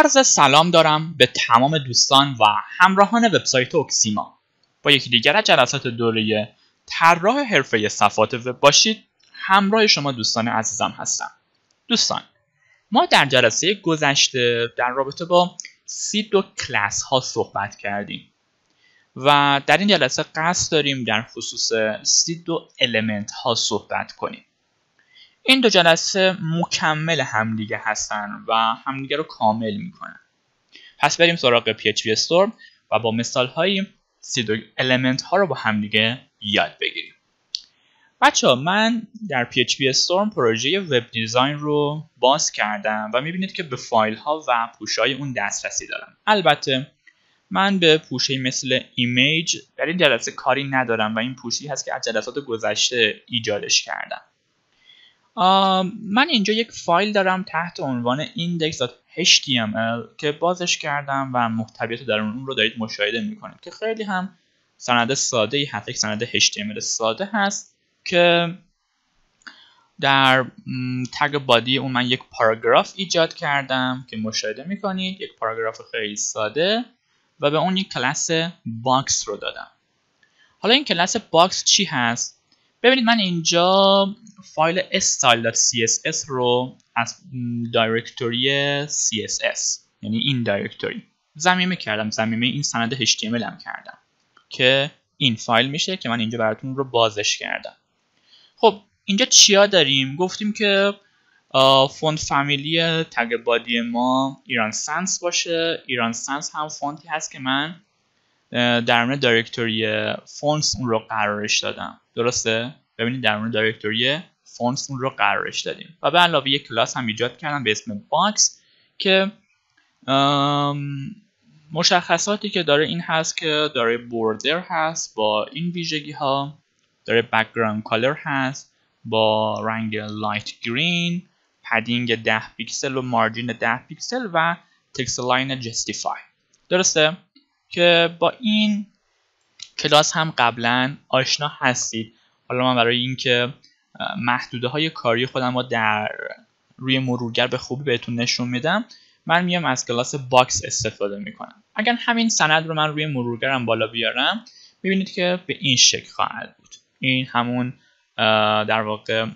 عرض سلام دارم به تمام دوستان و همراهان وبسایت اکسیما. با یکی دیگر از جلسات دوره طراح حرفه صفحات وب باشید. همراه شما دوستان عزیزم هستم. دوستان ما در جلسه گذشته در رابطه با سید و کلاس ها صحبت کردیم و در این جلسه قصد داریم در خصوص سید و المنت ها صحبت کنیم. این دو جلسه مکمل همدیگه هستن و همدیگه رو کامل می‌کنن. پس بریم سراغ PHP Storm و با مثال های pseudo element ها رو با همدیگه یاد بگیریم. بچه ها من در PHP Storm پروژه web design رو باز کردم و می‌بینید که به فایل ها و پوشه های اون دسترسی دارم. البته من به پوشه مثل image در این جلسه کاری ندارم و این پوشه ای هست که از جلسات گذشته ایجادش کردم. من اینجا یک فایل دارم تحت عنوان index.html که بازش کردم و محتویات در اون رو دارید مشاهده می‌کنید. که خیلی هم سند ساده ای هست یک سند HTML ساده هست که در تگ body اون من یک پاراگراف ایجاد کردم که مشاهده می‌کنید. یک پاراگراف خیلی ساده و به اون یک کلاس box رو دادم. حالا این کلاس box چی هست؟ ببینید من اینجا فایل style.css رو از دایرکتوری css یعنی این دایرکتوری ضمیمه کردم. ضمیمه این سند html هم کردم که این فایل میشه که من اینجا براتون رو بازش کردم. خب اینجا چیا داریم؟ گفتیم که font family تگ body ما Iran Sans باشه. Iran Sans هم فونتی هست که من درون دایرکتوری fonts اون رو قرارش دادم. درسته؟ ببینید درون دایرکتوری fonts اون رو قرارش دادیم. و به علاوه یک کلاس هم ایجاد کردم به اسم box که مشخصاتی که داره این هست که داره border هست با این ویژگی ها داره background color هست با رنگ light green padding 10 پیکسل و margin 10 پیکسل و text align justify درسته؟ که با این کلاس هم قبلا آشنا هستید. حالا من برای اینکه محدوده های کاری خودم رو در روی مرورگر به خوبی بهتون نشون میدم من میام از کلاس box استفاده می‌کنم. اگر همین سند رو من روی مرورگرم بالا بیارم می‌بینید که به این شکل خواهد بود. این همون در واقع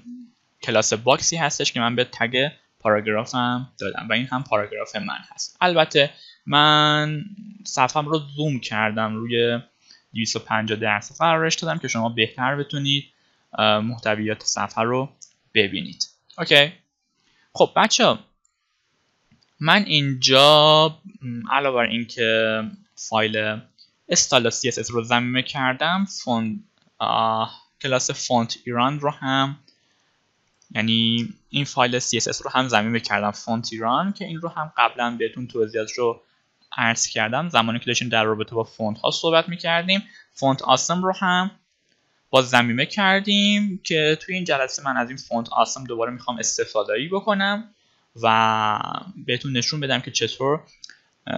کلاس box ی هستش که من به تگ پاراگرافم دادم و این هم پاراگراف من هست. البته من صفحم رو زوم کردم روی 250 درصد قرارش دادم که شما بهتر بتونید محتویات صفحه رو ببینید. okay خب بچه من اینجا علاوه بر اینکه فایل style CSS رو ضمیمه کردم فونت کلاس فونت ایران رو هم یعنی این فایل CSS رو هم ضمیمه کردم فونت ایران که این رو هم قبلا بهتون توضیحات رو عرض کردم زمانی که داشتیم در رابطه با فونت ها صحبت می‌کردیم Font Awesome رو هم با ضمیمه کردیم که توی این جلسه من از این Font Awesome دوباره می‌خوام استفاده بکنم و بهتون نشون بدم که چطور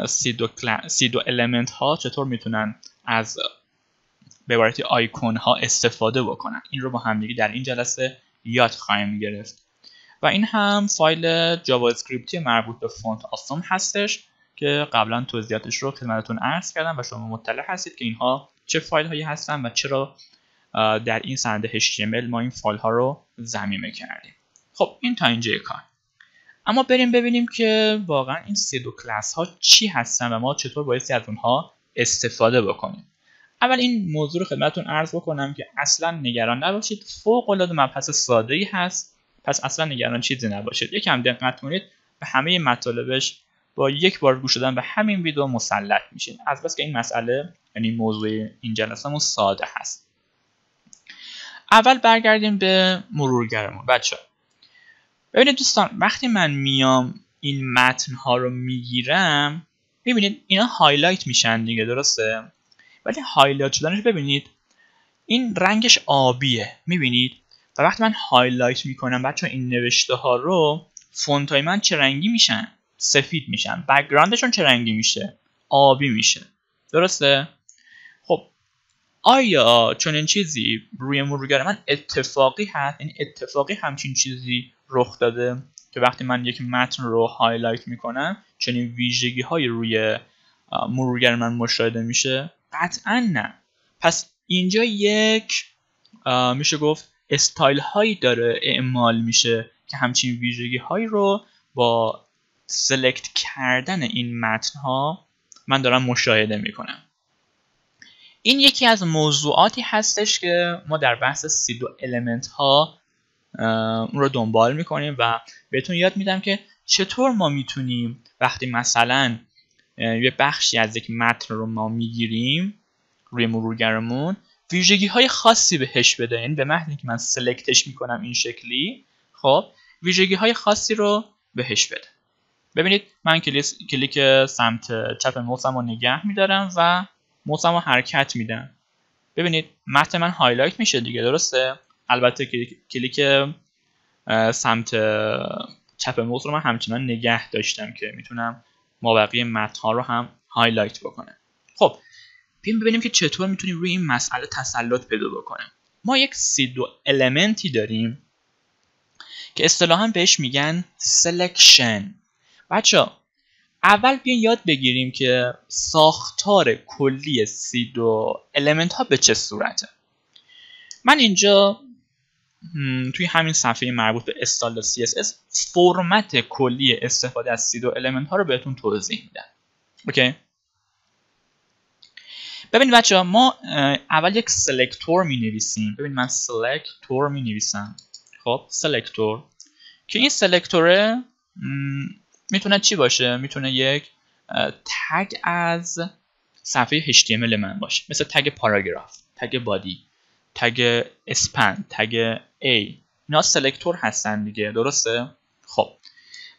pseudo, pseudo element ها چطور می‌تونن از به عبارتی آیکون ها استفاده بکنن. این رو با همدیگه در این جلسه یاد خواهیم گرفت. و این هم فایل جاوا اسکریپتی مربوط به Font Awesome هستش. که قبلا توضیحاتش رو خدمتتون عرض کردم و شما مطلع هستید که اینها چه فایل هایی هستن و چرا در این سند HTML ما این فایل ها رو ضمیمه کردیم. خب این تا اینجا کار. اما بریم ببینیم که واقعا این pseudo class ها چی هستن و ما چطور بایستی از اونها استفاده بکنیم. اول این موضوع رو خدمتتون عرض بکنم که اصلا نگران نباشید. فوق العاده مبحث ساده ای هست. پس اصلا نگران چیزی نباشید. یکم دقت کنید. به همه مطالبش با یک بار گوش دادن به همین ویدیو مسلط میشین. از بس که این مسئله یعنی موضوع این جلسهمون ساده هست. اول برگردیم به مرورگرمون. بچه ببینید دوستان وقتی من میام این متن ها رو می‌گیرم ببینید اینا highlight میشن دیگه درسته؟ ولی highlight شدنش ببینید این رنگش آبیه می‌بینید؟ و وقتی من highlight می‌کنم بچه این نوشته ها رو فونت های من چه رنگی میشن؟ سفید میشن. background شون چه رنگی میشه؟ آبی میشه. درسته؟ خب آیا چنین چیزی روی مرورگر من اتفاقی هست یعنی اتفاقی همچین چیزی رخ داده که وقتی من یک متن رو highlight می‌کنم چنین ویژگی های روی مرورگر من مشاهده میشه؟ قطعا نه. پس اینجا یک میشه گفت استایل هایی داره اعمال میشه که همچین ویژگی هایی رو با select کردن این متن ها من دارم مشاهده می‌کنم. این یکی از موضوعاتی هستش که ما در بحث pseudo element ها اون رو دنبال می‌کنیم و بهتون یاد میدم که چطور ما می‌تونیم وقتی مثلا یه بخشی از یک متن رو ما می‌گیریم روی مرورگرمون ویژگی های خاصی بهش بده. یعنی به محض که من سلکتش می‌کنم این شکلی خب ویژگی های خاصی رو بهش بده. ببینید من کلیک سمت چپ موسم رو نگه میدارم و موسم رو حرکت میدم. ببینید متن من highlight میشه دیگه درسته؟ البته کلیک سمت چپ موس رو من همچنان نگه داشتم که می‌تونم مابقی متن ها رو هم highlight بکنم. خب بیایم ببینیم که چطور می‌تونیم روی این مسئله تسلط پیدا بکنیم. ما یک pseudo element ی داریم که اصطلاحا بهش میگن selection بچه ها اول بیاین یاد بگیریم که ساختار کلی pseudo element ها به چه صورته. من اینجا توی همین صفحه مربوط به style CSS فرمت کلی استفاده از pseudo element ها رو بهتون توضیح میدم. اوکی؟ ببینید بچه ها ما اول یک selector می نویسیم ببینید من selector می نویسم خب selector که این selector ه می‌تونه چی باشه؟ می‌تونه یک tag از صفحه HTML من باشه. مثل tag paragraph tag body tag span tag A. اینا selector هستن دیگه درسته؟ خب.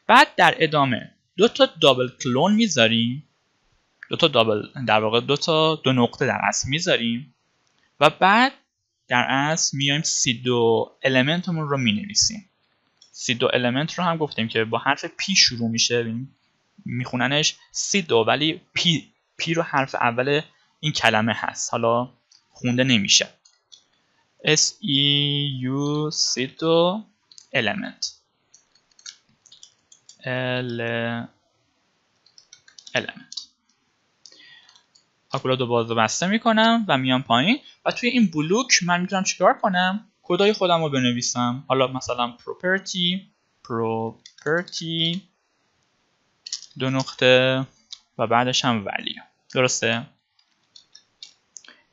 بعد در ادامه دو تا double colon می‌ذاریم. دو تا دابل در واقع دو تا دو نقطه در اصل می‌ذاریم. و بعد در اصل میایم pseudo element مون رو می‌نویسیم. pseudo element رو هم گفتیم که با حرف P شروع میشه میخوننش سی دو ولی پی پی رو حرف اول این کلمه هست. حالا خونده نمیشه. S E U سی دو element. Element. آکولاد باز بسته می‌کنم و میام پایین. و توی این بلوک من می‌تونم چیکار کنم؟ کدای خودم رو بنویسم. حالا مثلا property property دو نقطه و بعدش هم value. درسته؟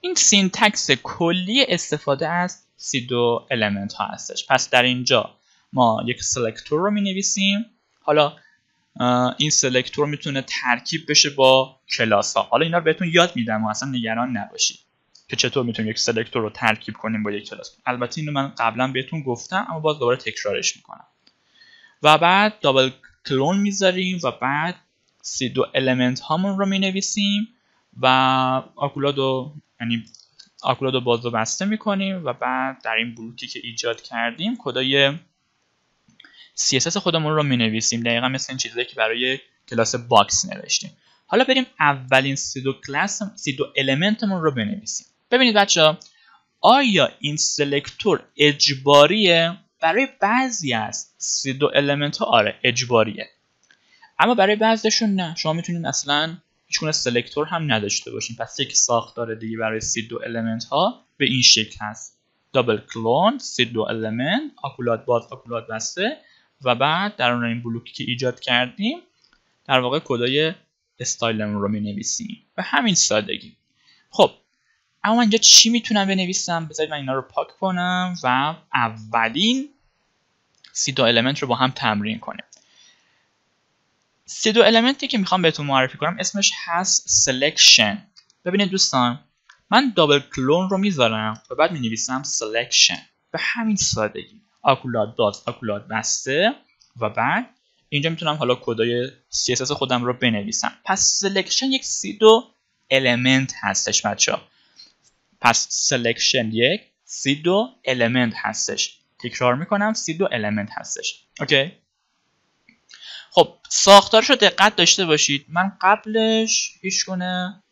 این syntax کلی استفاده از pseudo element ها هستش. پس در اینجا ما یک selector رو می نویسیم حالا این selector می‌تونه ترکیب بشه با کلاس ها. حالا اینا رو بهتون یاد میدم و اصلا نگران نباشید. که چطور می‌تونیم یک selector رو ترکیب کنیم با یک کلاس. البته اینو من قبلا بهتون گفتم اما باز دوباره تکرارش می‌کنم. و بعد double colon می‌ذاریم و بعد pseudo element هامون رو می‌نویسیم و آکولادو یعنی آکولادو باز رو بسته می‌کنیم و بعد در این بلوکی که ایجاد کردیم کدای CSS خودمون رو می نویسیم دقیقا مثل این چیزایی که برای کلاس box نوشتیم. حالا بریم اولین pseudo کلاس pseudo element مون رو بنویسیم. ببینید بچه آیا این selector اجباریه؟ برای بعضی از pseudo element ها آره اجباریه. اما برای بعضیشون نه. شما می‌تونید اصلا هیچ selector هم نداشته باشین. پس یک ساختار دیگه برای pseudo element ها به این شکل هست. double colon pseudo element آکولاد باز آکولاد بسته. و بعد در اون این بلوکی که ایجاد کردیم در واقع کدای استایلمون رو می نویسیم به همین سادگی. خب اما اینجا چی می‌تونم بنویسم؟ بذارید من اینا رو پاک کنم و اولین pseudo element رو با هم تمرین کنیم. pseudo element ی که می‌خوام بهتون معرفی کنم اسمش هست selection ببینید دوستان من double colon رو می‌ذارم و بعد می نویسم selection به همین سادگی. آکولاد باز آکولاد بسته و بعد اینجا می‌تونم حالا کدای CSS خودم رو بنویسم. پس selection یک pseudo element هستش بچه ها پس selection یک pseudo element هستش. تکرار می‌کنم pseudo element هستش. اوکی. خب ساختارش رو دقت داشته باشید. من قبلش هیچ کنه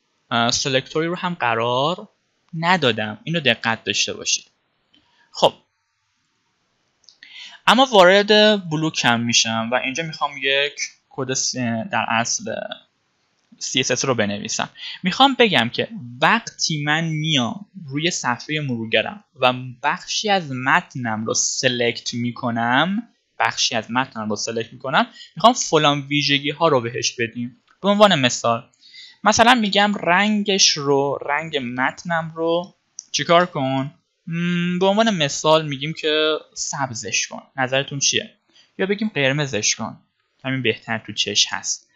سلکتوری رو هم قرار ندادم. اینو دقت داشته باشید. خب. اما وارد بلوک هم میشم و اینجا می‌خوام یک کد در اصل CSS رو بنویسم. می‌خوام بگم که وقتی من میام روی صفحه مرورگرم و بخشی از متنم رو سلکت می‌کنم بخشی از متنم رو select می‌کنم می‌خوام فلان ویژگی ها رو بهش بدیم. به عنوان مثال مثلا میگم رنگش رو رنگ متنم رو چیکار کن؟ به عنوان مثال میگیم که سبزش کن. نظرتون چیه؟ یا بگیم قرمزش کن. همین بهتر تو چش هست.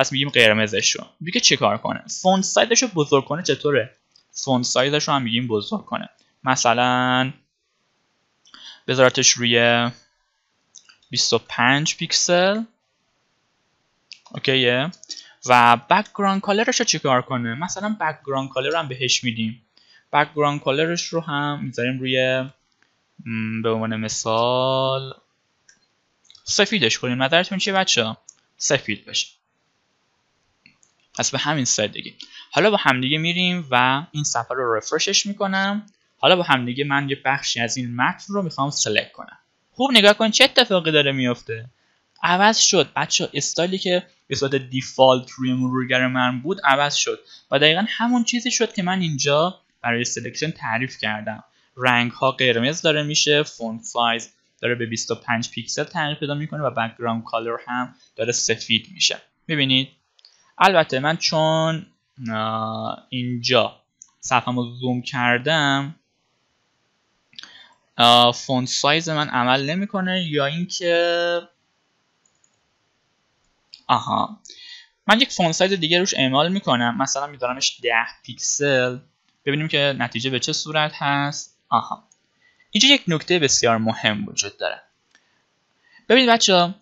پس میگیم قرمزش رو میگه چه کار کنه؟ font size ش رو بزرگ کنه چطوره؟ font size ش رو هم میگیم بزرگ کنه. مثلا بذارتش روی 25 پیکسل. okay ه. و background color ش رو چیکار کنه؟ مثلا background color رو هم بهش میدیم. background color ش رو هم می‌ذاریم روی به عنوان مثال سفیدش کنیم. نظرتون چیه بچه سفید بشه. پس به همین سادگی حالا با همدیگه میریم و این صفحه رو refresh ش می‌کنم. حالا با همدیگه من یه بخشی از این متن رو می‌خوام select کنم. خوب نگاه کن چه اتفاقی داره میفته عوض شد. بچه استایلی که به صورت default روی مرورگر من بود عوض شد. و دقیقا همون چیزی شد که من اینجا برای selection تعریف کردم. رنگ ها قرمز داره میشه font size داره به 25 پیکسل تغییر پیدا می‌کنه و background color هم داره سفید میشه. می‌بینید؟ البته من چون اینجا صفحه رو زوم کردم font size من عمل نمی‌کنه یا اینکه آها من یک font size دیگه روش اعمال می‌کنم. مثلا میذارمش 10 پیکسل. ببینیم که نتیجه به چه صورت هست. آها. اینجا یک نکته بسیار مهم وجود داره. ببینید بچه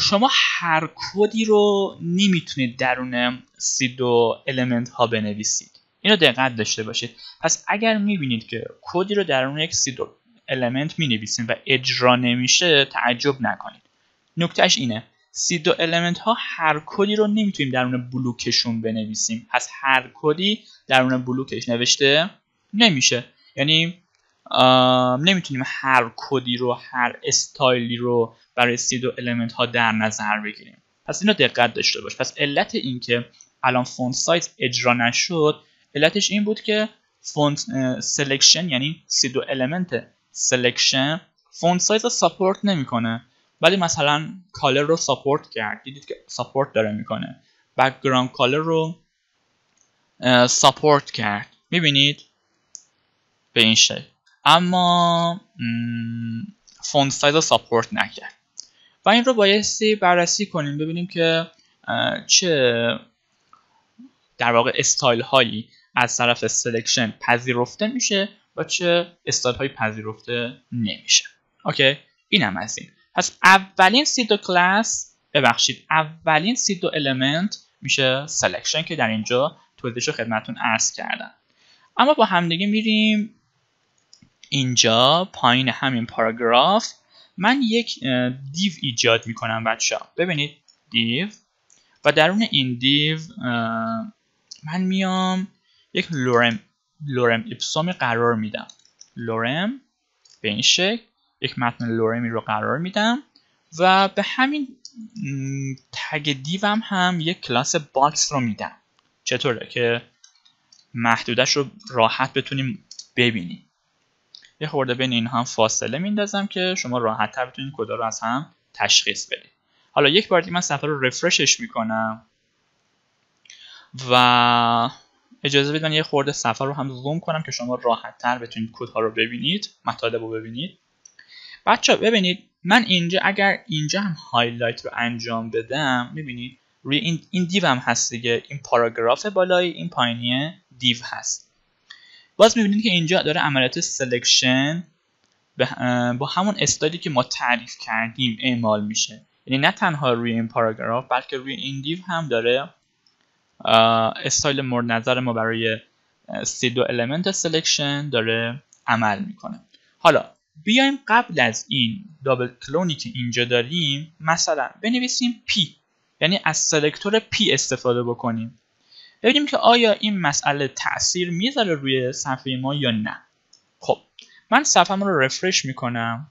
شما هر کدی رو نمی‌تونید درون pseudo element ها بنویسید. اینو دقت داشته باشید. پس اگر می‌بینید که کدی رو درون یک pseudo element می نویسیم و اجرا نمیشه تعجب نکنید. نکتهش اینه. pseudo element ها هر کدی رو نمی‌تونیم درون بلوکشون بنویسیم. پس هر کدی درون بلوکش نوشته نمیشه. یعنی نمی‌تونیم هر کدی رو هر استایلی رو برای pseudo element ها در نظر بگیریم. پس اینو دقت داشته باش. پس علت این که الان font size اجرا نشد علتش این بود که font selection یعنی pseudo element selection font size رو support نمی‌کنه. ولی مثلا color رو support کرد. دیدید که support داره می‌کنه. background color رو support کرد. می‌بینید؟ به این شکل. اما font size رو support نکرد. و این رو بایستی بررسی کنیم ببینیم که چه در واقع استایل هایی از طرف selection پذیرفته میشه و چه استایل هایی پذیرفته نمیشه. OK اینم از این. پس اولین pseudo class ببخشید اولین pseudo element میشه selection که در اینجا توضیحش رو خدمتتون عرض کردم. اما با همدیگه میریم اینجا پایین همین پاراگراف من یک div ایجاد می‌کنم بچه ها ببینید div. و درون این div من میام یک lorem lorem ipsum ی قرار میدم. lorem به این شکل یک متن lorem ی رو قرار میدم. و به همین tag div م هم یک class box رو میدم. چطوره که محدودش رو راحت بتونیم ببینیم. یه خورده بین این هم فاصله میندازم که شما راحت تر بتونید کدا رو از هم تشخیص بدید. حالا یک بار دیگه من صفحه رو refresh ش می‌کنم. و اجازه بدید من یه خورده صفحه رو هم زوم کنم که شما راحت تر بتونید کدها رو ببینید مطالب رو ببینید. بچه ببینید من اینجا اگر اینجا هم highlight رو انجام بدم می‌بینید روی این, این div هم هست دیگه. این پاراگراف بالای این پایینی div هست. باز می‌بینید که اینجا داره عملیات selection با همون استایلی که ما تعریف کردیم اعمال میشه. یعنی نه تنها روی این پاراگراف بلکه روی این div هم داره استایل مورد نظر ما برای pseudo element selection داره عمل می‌کنه. حالا بیایم قبل از این دابل کلونی که اینجا داریم مثلا بنویسیم P. یعنی از سلکتور P استفاده بکنیم. ببینیم که آیا این مسئله تاثیر می‌ذاره روی صفحه ما یا نه. خب من صفحه رو رفرش می‌کنم.